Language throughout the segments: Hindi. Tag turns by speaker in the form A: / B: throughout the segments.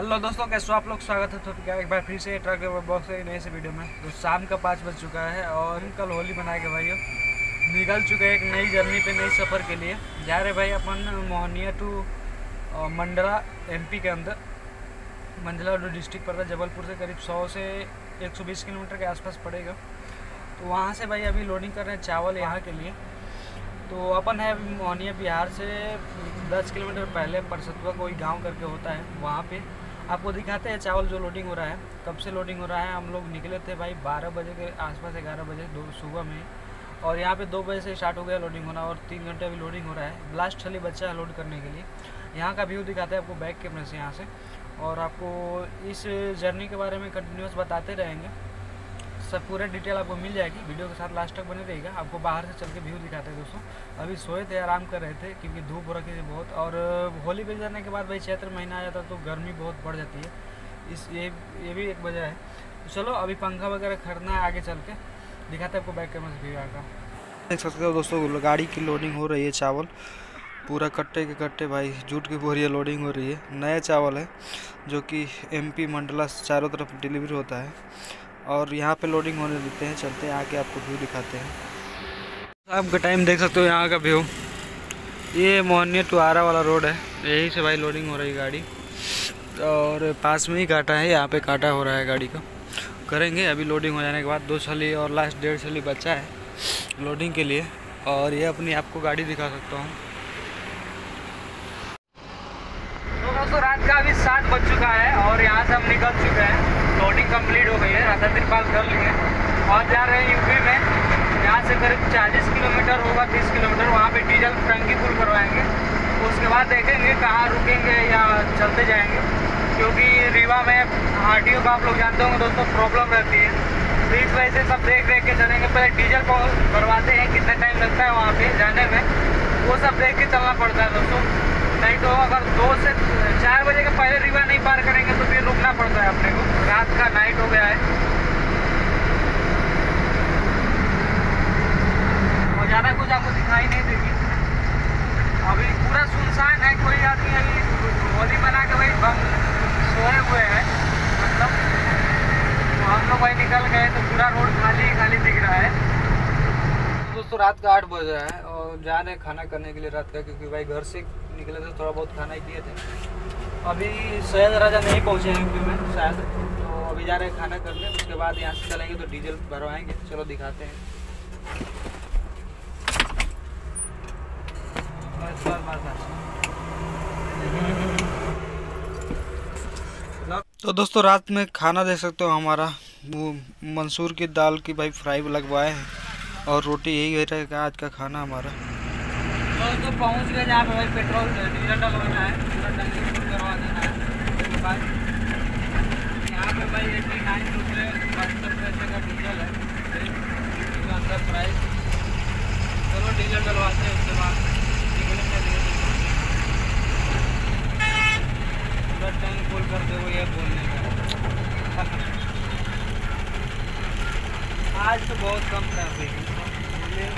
A: हेलो दोस्तों, कैसे हो आप लोग? स्वागत है तो क्या एक बार फिर से ट्रक बॉक्स के नए से वीडियो में। तो शाम का पाँच बज चुका है और कल होली मनाएँगे भाई निकल चुके हैं एक नई जर्नी पे, नई सफ़र के लिए। जा रहे भाई अपन मोहनिया टू मंडला एमपी के अंदर। मंडला टू डिस्ट्रिक्ट पड़ता है जबलपुर से, करीब सौ से 120 किलोमीटर के आसपास पड़ेगा। तो वहाँ से भाई अभी लोडिंग कर रहे हैं चावल यहाँ के लिए। तो अपन है मोहनिया बिहार से 10 किलोमीटर पहले, परसतुआ कोई गाँव करके होता है वहाँ पे। आपको दिखाते हैं चावल जो लोडिंग हो रहा है। कब से लोडिंग हो रहा है? हम लोग निकले थे भाई 12 बजे के आसपास, ग्यारह बजे, दो सुबह में। और यहाँ पे दो बजे से स्टार्ट हो गया लोडिंग होना और तीन घंटे अभी लोडिंग हो रहा है। ब्लास्ट छली बच्चा है लोड करने के लिए। यहाँ का व्यू दिखाते हैं आपको बैक कैमरे से यहाँ से। और आपको इस जर्नी के बारे में कंटिन्यूस बताते रहेंगे। सब पूरा डिटेल आपको मिल जाएगी। वीडियो के साथ लास्ट तक बने रहेगा आपको बाहर से चल के व्यू दिखाते हैं दोस्तों। अभी सोए थे, आराम कर रहे थे, क्योंकि धूप हो रखी थी बहुत। और होली पे जाने के बाद भाई चैत्र महीना आ जाता तो गर्मी बहुत बढ़ जाती है। इस, ये ये भी एक वजह है। तो चलो, अभी पंखा वगैरह खरीदना है आगे चल के। दिखाते आपको बैक कैमरा से व्यू आएगा देख सकते हो दोस्तों, गाड़ी की लोडिंग हो रही है चावल। पूरा कट्टे के कट्टे भाई जूट की बोरिया लोडिंग हो रही है। नया चावल है, जो कि एमपी मंडला चारों तरफ़ डिलीवरी होता है। और यहाँ पे लोडिंग होने देते हैं, चलते हैं आके आपको व्यू दिखाते हैं। शाम का टाइम देख सकते हो यहाँ का व्यू ये मोहनिया टुआरा वाला रोड है, यही से भाई लोडिंग हो रही गाड़ी। और पास में ही काटा है, यहाँ पे काटा हो रहा है गाड़ी का। करेंगे अभी लोडिंग हो जाने के बाद, दो छली और लास्ट डेढ़ छली बचा है लोडिंग के लिए। और ये अपनी आपको गाड़ी दिखा सकता हूँ। तो रात का अभी सात बज चुका है और यहाँ से हम निकल चुके हैं। कंप्लीट हो गई है, राधा तिरपाल कर लिए और जा रहे हैं यूपी में। यहाँ से करीब 40 किलोमीटर होगा 30 किलोमीटर। वहाँ पे डीजल टंकी फुल करवाएँगे। उसके बाद देखेंगे कहाँ रुकेंगे या चलते जाएँगे। क्योंकि रीवा में आर का आप लोग जानते होंगे, दोस्तों प्रॉब्लम रहती है। तो इस वजह से सब देख देख के चलेंगे। पहले डीजल को करवाते हैं, कितना टाइम लगता है वहाँ पे जाने में। वो सब देख के चलना पड़ता है, दोस्तों। नहीं तो अगर दो से चार बजे के पहले रीवा नहीं पार करेंगे तो फिर रुकना पड़ता है अपने को रात का नाइट हो गया है और ज़्यादा कुछ आपको दिखाई नहीं देगी अभी पूरा सुनसान है कोई आदमी अभी होली बना के भाई बम सोए हुए हैं मतलब तो हम लोग भाई निकल गए तो पूरा रोड खाली खाली दिख रहा है दोस्तों रात का आठ बज रहा है और जा रहे खाना करने के लिए रात का, क्योंकि भाई घर से निकले थे, थोड़ा बहुत खाना ही किए थे। अभी सैयद राजा नहीं पहुँचे हैं यूपी में, शायद। तो अभी जा रहे हैं खाना करने, उसके बाद यहाँ से चलेंगे तो डीजल भरवाएँगे। चलो दिखाते हैं। तो दोस्तों, रात में खाना देख सकते हो हमारा। वो मंसूर की दाल की भाई फ्राई लगवाए हैं। और रोटी यही रहेगा आज का खाना हमारा। तो पहुँच गए जहाँ पे भाई पेट्रोल, डीजल डलवाना है है। यहाँ भाई नाइन रुपये का डीजल है। प्राइस चलो डीजल हैं उसके बाद। कर दे बोलने का। आज तो बहुत कम था है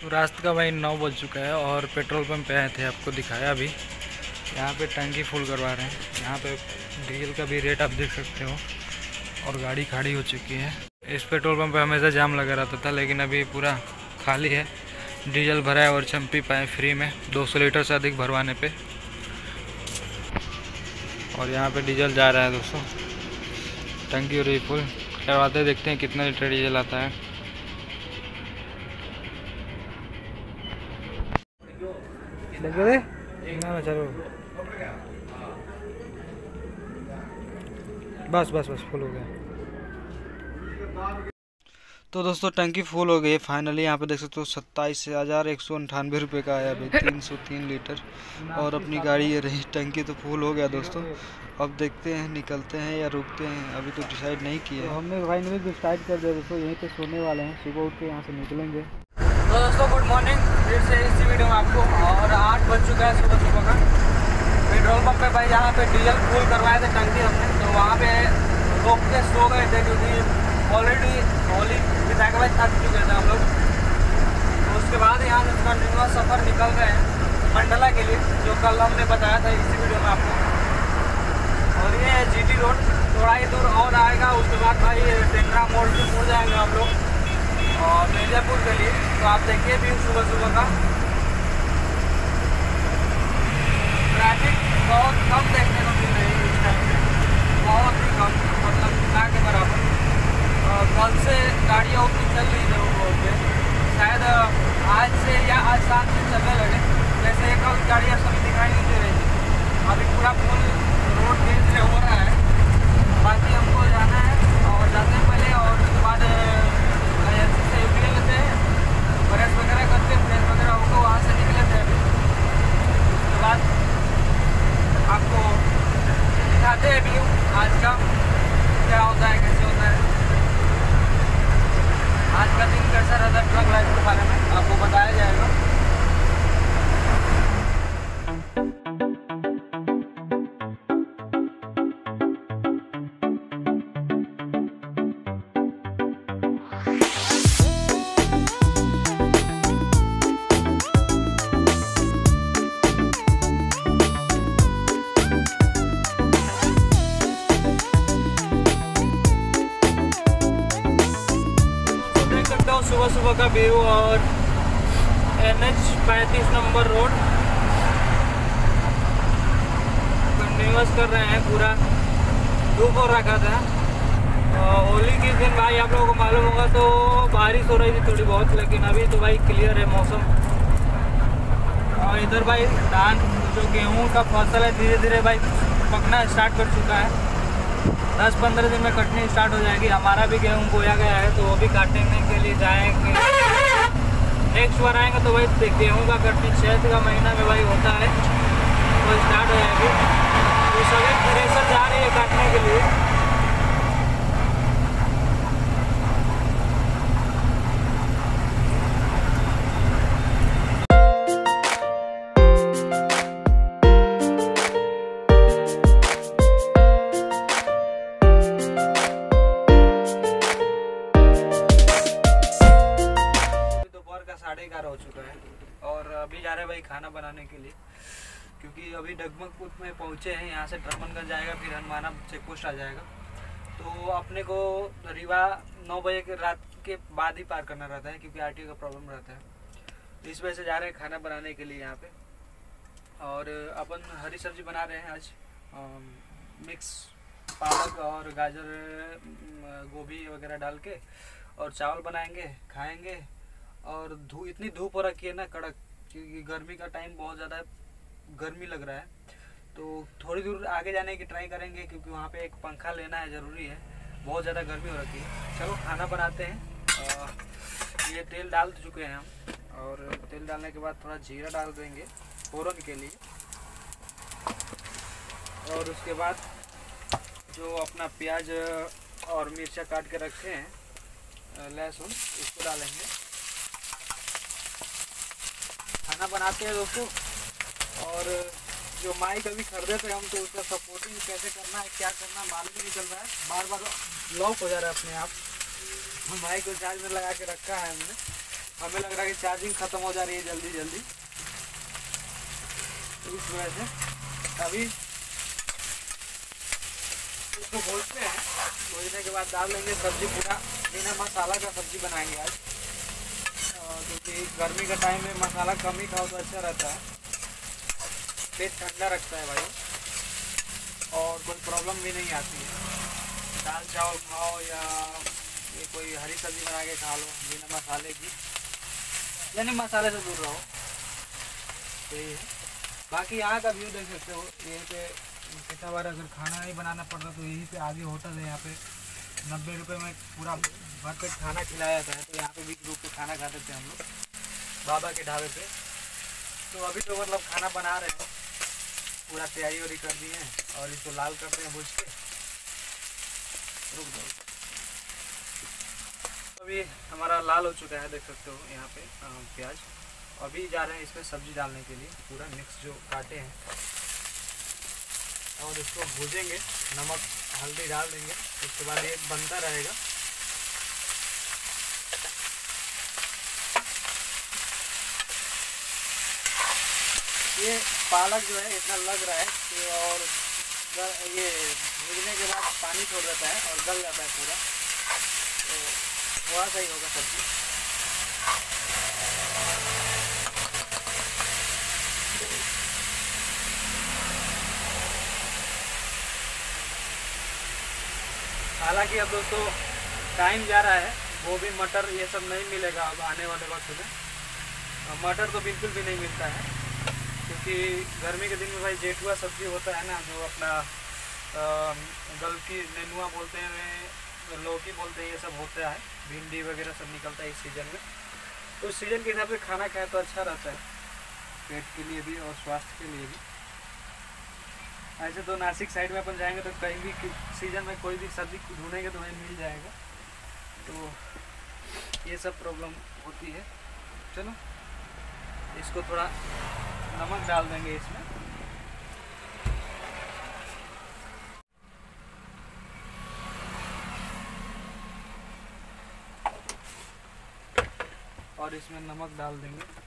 A: तो रास्ते का भाई नौ बज चुका है और पेट्रोल पंप पे आए थे, आपको दिखाया अभी। यहाँ पे टंकी फुल करवा रहे हैं। यहाँ पे डीजल का भी रेट आप देख सकते हो, और गाड़ी खड़ी हो चुकी है। इस पेट्रोल पंप पे हमेशा जाम लगा रहता था, लेकिन अभी पूरा खाली है। डीजल भराए और चंपी पाए फ्री में 200 लीटर से अधिक भरवाने पे। और यहाँ पे डीजल जा रहा है दोस्तों। टंकी हो रही फुल करवाते देखते हैं कितना लीटर डीजल आता है। चलो। बस बस बस फुल हो गया। तो दोस्तों टंकी फुल हो गई है फाइनली यहाँ पे देख सकते हो सत्ताईस हज़ार एक सौ अंठानवे रुपये का आया अभी तीन सौ तीन लीटर। और अपनी गाड़ी ये रही टंकी तो फुल हो गया दोस्तों। अब देखते हैं निकलते हैं या रुकते हैं। अभी तो डिसाइड नहीं किया तो हमने फाइनली डिसाइड कर दिया दोस्तों यहीं पे सोने वाले हैं। सुबह उठ के यहाँ से निकलेंगे। तो दोस्तों गुड मॉर्निंग फिर से इसी वीडियो में आपको और आठ बज चुका है सुबह सुबह का। पेट्रोल पंप पे भाई जहाँ पे डीजल फुल करवाए थे टंकी हमने तो वहाँ पे लोग के सो गए थे क्योंकि ऑलरेडी होली बिता के बाद थक चुके थे हम लोग। तो उसके बाद यहाँ से कंटिन्यूस सफ़र निकल रहे हैं मंडला के लिए, जो कल हमने बताया था इसी वीडियो में आपको। और ये है जीटी रोड थोड़ा ही दूर और आएगा, उसके बाद भाई टेंगरा मोड़ से मुड़ जाएँगे हम लोग। और मिर्जापुर के लिए तो आप देखिए भी सुबह सुबह का। ट्रैफ़िक बहुत कम देखने को मिल रही है बहुत ही कम मतलब ना के बराबर। कल से गाड़ियाँ उतनी चल रही है वो रोड पे शायद आज से या आज शाम से चलने लगे जैसे कल गाड़ियाँ सभी दिखाई नहीं दे रही अभी पूरा फुल रोड धीरे धीरे हो रहा है। बाकी हमको जाना है। व्यू और एन एच पैंतीस नंबर रोड कंटिन्यूस कर रहे हैं पूरा। धूप हो रखा था। और होली के दिन भाई आप लोगों को मालूम होगा तो बारिश हो रही थी थोड़ी बहुत, लेकिन अभी तो भाई क्लियर है मौसम। और इधर भाई धान, जो गेहूँ का फ़सल है धीरे धीरे भाई पकना स्टार्ट कर चुका है। दस पंद्रह दिन में कटनी स्टार्ट हो जाएगी। हमारा भी गेहूँ बोया गया है तो वो भी काटने के लिए जाएँगे। नेक्स्ट बार आएँगे तो वही गेहूँ का कटनी चैत का महीना में भाई होता है। वो स्टार्ट हो जाएगी। तो सभी थ्रेसर जा रही है काटने के लिए। ग्यारह हो चुका है। और अभी जा रहे हैं भाई खाना बनाने के लिए। क्योंकि अभी डगमगपुर में पहुँचे हैं यहाँ से ड्रमनगंज जाएगा फिर हनुमाना चेक पोस्ट आ जाएगा। तो अपने को रीवा नौ बजे के रात के बाद ही पार करना रहता है क्योंकि आरटीओ का प्रॉब्लम रहता है। तो इस वजह से जा रहे हैं खाना बनाने के लिए यहाँ पे। और अपन हरी सब्ज़ी बना रहे हैं आज। अम, मिक्स पालक और गाजर गोभी वगैरह डाल के और चावल बनाएँगे खाएँगे। और धूप इतनी धूप हो रखी है ना कड़क क्योंकि गर्मी का टाइम बहुत ज़्यादा गर्मी लग रहा है। तो थोड़ी दूर आगे जाने की ट्राई करेंगे क्योंकि वहाँ पे एक पंखा लेना है ज़रूरी है। बहुत ज़्यादा गर्मी हो रखी है। चलो खाना बनाते हैं। अ, ये तेल डाल चुके हैं हम और तेल डालने के बाद थोड़ा जीरा डाल देंगे फ़ौरन के लिए। और उसके बाद जो अपना प्याज और मिर्चा काट के रखे हैं लहसुन इसको डालेंगे। खाना बनाते हैं दोस्तों। और जो माइक अभी खरीदे थे हम तो उसका सपोर्टिंग कैसे करना है, क्या करना है, मालूम नहीं चल रहा है। बार बार लॉक हो जा रहा है अपने आप। माइक को चार्ज में लगा के रखा है हमने। हमें लग रहा है कि चार्जिंग खत्म हो जा रही है जल्दी जल्दी। तो इस वजह से अभी इसको भूजते हैं। भूजने के बाद डाल लेंगे सब्ज़ी पूरा। बिना मसाला का सब्ज़ी बनाएँगे आज। क्योंकि गर्मी का टाइम में मसाला कम ही खाओ तो अच्छा रहता है। पेट ठंडा रखता है भाई। और कोई प्रॉब्लम भी नहीं आती है। दाल चावल खाओ या ये कोई हरी सब्ज़ी बना के खा लो, बिना मसाले की। यानी मसाले से दूर रहो। तो ये है। बाकी यहाँ का व्यू देख सकते हो। यहीं पे कितना बार अगर खाना नहीं बनाना पड़ता तो यहीं पे आगे होटल है यहाँ पे। नब्बे रुपये में पूरा भर पेट खाना खिलाया जाता है तो यहाँ पे भी ग्रुप पे खाना खाते थे हम लोग, बाबा के ढाबे पे। तो अभी तो मतलब खाना बना रहे हैं, पूरा तैयारी वारी कर दिए है, और इसको लाल करते हैं भूज के। रुक जाओ। अभी हमारा लाल हो चुका है, देख सकते हो, यहाँ पे प्याज। अभी जा रहे हैं इसमें सब्ज़ी डालने के लिए, पूरा मिक्स जो काटे हैं। और इसको भूजेंगे, नमक, हल्दी डाल देंगे, उसके बाद ये बनता रहेगा। ये पालक जो है, इतना लग रहा है कि और ये भूजने के बाद पानी छोड़ देता है और गल जाता है पूरा। तो थोड़ा सा ही होगा सब्ज़ी। हालाँकि अब दोस्तों टाइम जा रहा है। गोभी, मटर ये सब नहीं मिलेगा अब आने वाले वक्त में। मटर तो बिल्कुल भी नहीं मिलता है। क्योंकि गर्मी के दिन में भाई जेठुआ सब्ज़ी होता है ना, जो अपना गल की नेनुआ बोलते हैं लौकी बोलते हैं, ये सब होता है। भिंडी वगैरह सब निकलता है इस सीज़न में। तो उस सीज़न के हिसाब से खाना खाए तो अच्छा रहता है, पेट के लिए भी और स्वास्थ्य के लिए भी। ऐसे तो नासिक साइड में अपन जाएँगे तो कहीं भी सीज़न में कोई भी सब्ज़ी ढूंढेंगे तो वहीं मिल जाएगा। तो ये सब प्रॉब्लम होती है। चलो, इसको थोड़ा नमक डाल देंगे इसमें। और इसमें नमक डाल देंगे।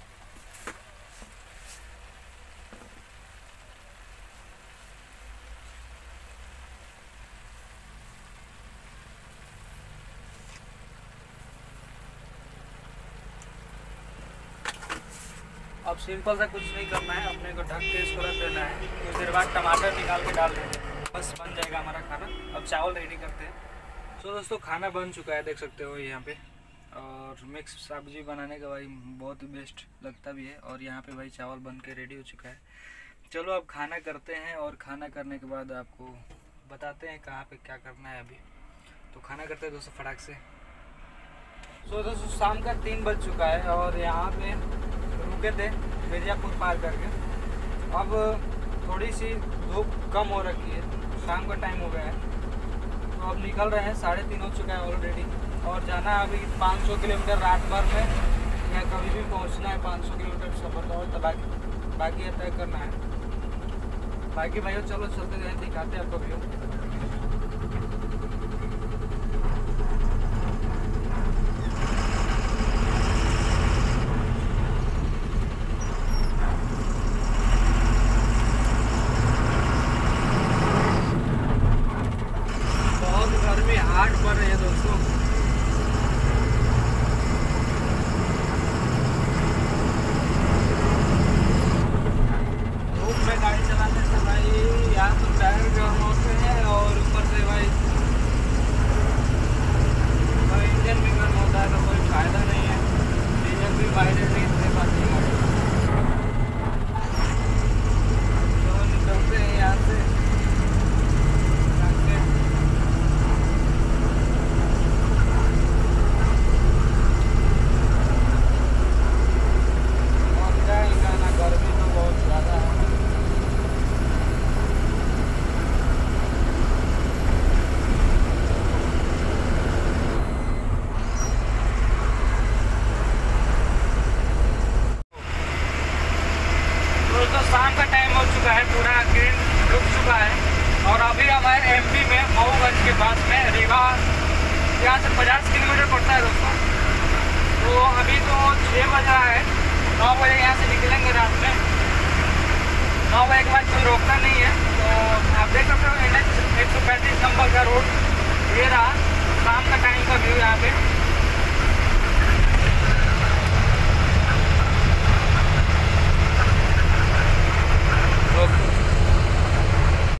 A: अब सिंपल सा कुछ नहीं करना है, अपने को ढक के इसको रख देना है। कुछ देर बाद टमाटर निकाल के डाल देंगे। बस बन जाएगा हमारा खाना। अब चावल रेडी करते हैं। सो दोस्तों, खाना बन चुका है, देख सकते हो यहाँ पे। और मिक्स सब्ज़ी बनाने का भाई बहुत ही बेस्ट लगता भी है। और यहाँ पे भाई चावल बन के रेडी हो चुका है। चलो अब खाना करते हैं और खाना करने के बाद आपको बताते हैं कहाँ पे क्या करना है अभी। तो खाना करते हैं दोस्तों फटाक से। सो दोस्तों, शाम का तीन बज चुका है और यहाँ पे रुके थे मिर्जापुर पार करके अब थोड़ी सी धूप कम हो रखी है, शाम का टाइम हो गया है। तो अब निकल रहे हैं, साढ़े तीन हो चुका है ऑलरेडी और जाना है अभी 500 किलोमीटर रात भर में, या कभी भी पहुँचना है 500 किलोमीटर सफ़र और बाकी बाकी तय करना है। बाकी भाइयों, चलो चलते गए दिखाते हैं आपको व्यू। देगा यहाँ से पचास किलोमीटर पड़ता है दोस्तों तो अभी तो छः बज रहा है। नौ बजे यहाँ से निकलेंगे रात में। नौ बजे के बाद कोई रोकता नहीं है। तो आप देख सकते हो एन एच एक सौ पैंतीस नंबर का रोड, ये रहा। शाम का टाइम का व्यू यहाँ पे।